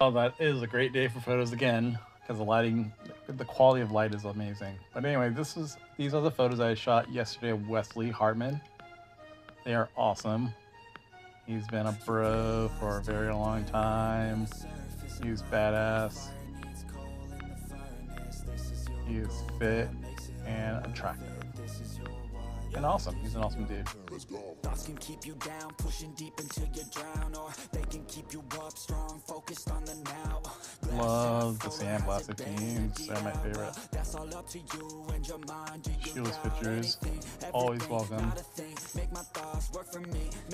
Oh, that is a great day for photos again because the lighting, the quality of light is amazing. But anyway, this is these are the photos I shot yesterday of Wesley Hartman. They are awesome. He's been a bro for a very long time. He's badass. He is fit and attractive. And awesome. He's an awesome dude. Thoughts can keep you down, pushing deep until you drown, or they can keep you up strong, focused on the now. Love the sandblasted teams. They're my favorite. Shoeless pictures, always welcome.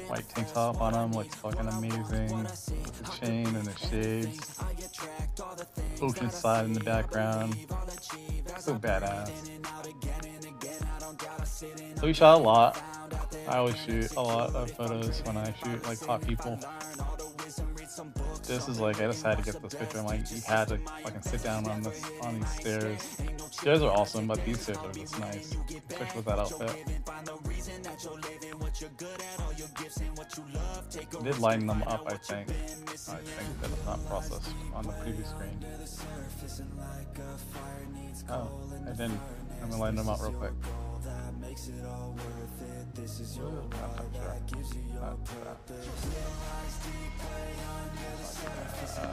White tank top on him looks fucking amazing. The chain and the shades. Oceanside in the background. So badass. We shot a lot. I always shoot a lot of photos when I shoot like hot people. This is like I just had to get this picture. I'm like, you had to fucking sit down on this on these stairs. Stairs are awesome, but these stairs are just nice, especially with that outfit. I did line them up, I think. I think that it's not processed on the previous screen. Oh, I didn't. I'm gonna line them up real quick. This is your that gives you your purpose. Surface, and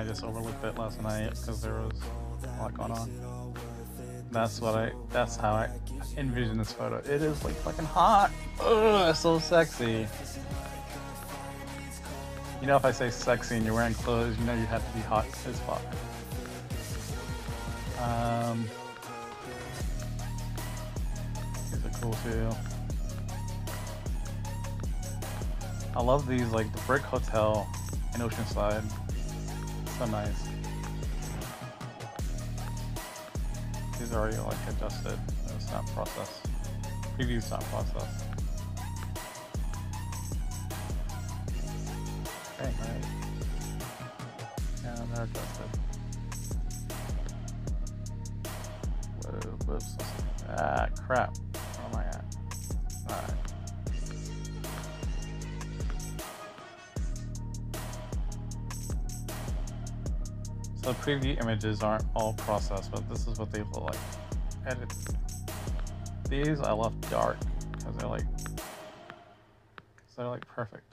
I just overlooked it last night because there was a lot going on. That's what I, that's how I envision this photo. It is like fucking hot. Ugh, so sexy. You know if I say sexy and you're wearing clothes, you know you have to be hot as fuck. Um, these are cool too. I love these, like the Brick Hotel in Oceanside. So nice. These are already like adjusted. It's not processed. Preview's not processed. Okay, right. Yeah, they're adjusted. Whoops. Ah, crap. So preview images aren't all processed, but this is what they look like. Edit. These I left dark because they're like, cause they're like perfect.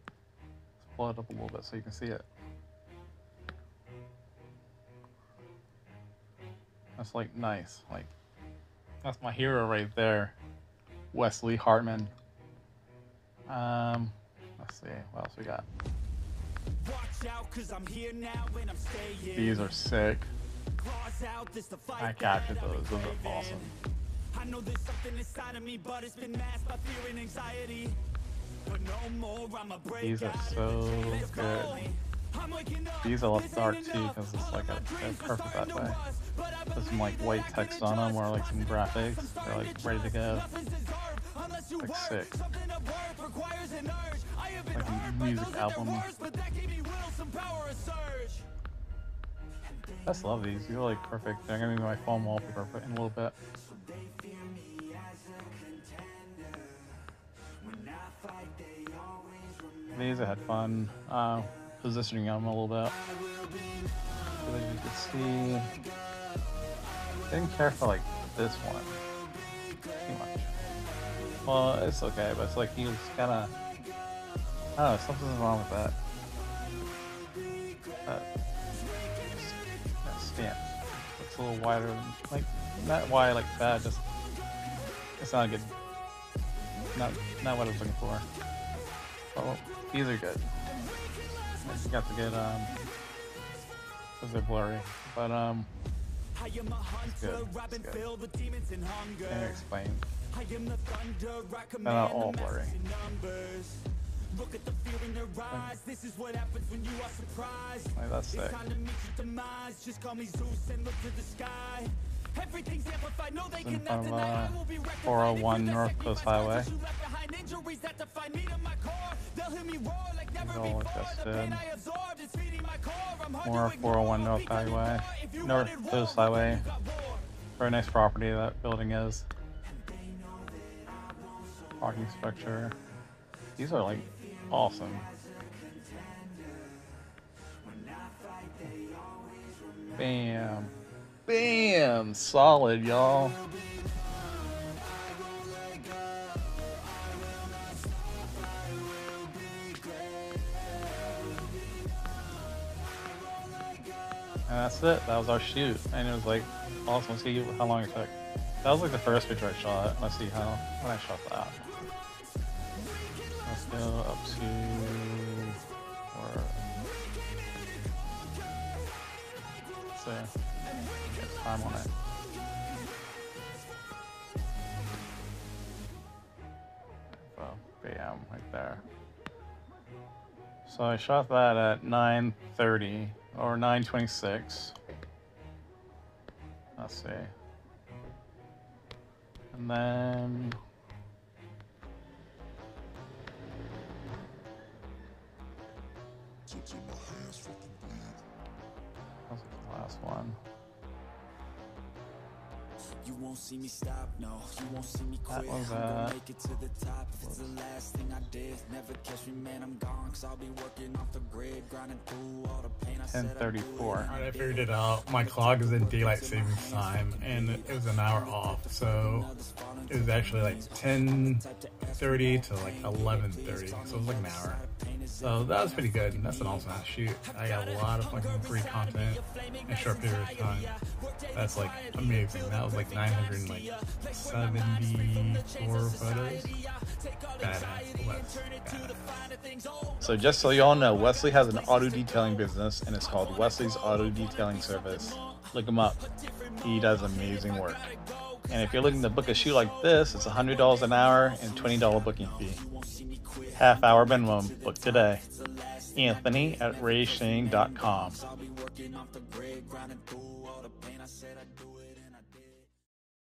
Let's blow it up a little bit so you can see it. That's like nice. Like that's my hero right there. Wesley Hartman. Um let's see, what else we got? These are sick. I captured those. Those are awesome. I know there's something inside of me, but it's been masked by fear and anxiety. But no more, I'm a These are so good. These are dark too, because it's like a, they're perfect that way. Put some like white text on them or like some graphics. They're like ready to go. Like sick. Like a music album. I just love these. These are like perfect. They're gonna be my phone wallpaper in a little bit. These I had fun uh, positioning them a little bit. So that you can see didn't care for like this one too much. Well, it's okay, but it's like he was kind of Oh, something's wrong with. That, stamp looks a little wider than, like, not wide like that, just, it's not good. Not, not what I was looking for. Oh, these are good. You got to get, um, because they're blurry, but, um, it's good. It's good. Can't explain. They're not all blurry. Look at the fear in their eyes. This is what happens when you are surprised. Like, that's sick. Just call me Zeus and look to the sky. Everything's amplified. No, they in front of uh, 401 North Coast Highway. All adjusted. More 401 North Highway. North Coast Highway. Very nice property that building is. Parking structure. These are like awesome. Bam. Bam! Solid, y'all. And that's it. That was our shoot. And it was like awesome. Let's see how long it took. That was like the first picture I shot. Let's see how when I shot that. Go up to or see. Time on it. Well, bam, right there. So I shot that at 9:30 or 9:26. Let's see. And then last one. You won't see me stop, no. You won't see me quit. I'm gonna make it to the top. If it's the last thing I did, never catch me, man. I'm gone. Cause I'll be working off the grid, grinding through all the pain I 1034. Alright, I figured it out. My clock is in daylight savings time, and it was an hour off. So it was actually like 10:30 to like 11:30. So it was like an hour. So that was pretty good. That's an awesome shoot. I got a lot of fucking free content in a short period of time. That's like amazing. That was like 974 photos. So just so y'all know, Wesley has an auto detailing business and it's called Wesley's Auto Detailing Service. Look him up. He does amazing work. And if you're looking to book a shoot like this, it's $100 an hour and $20 booking fee. Half hour minimum. Book today. Anthony at rayshane.com.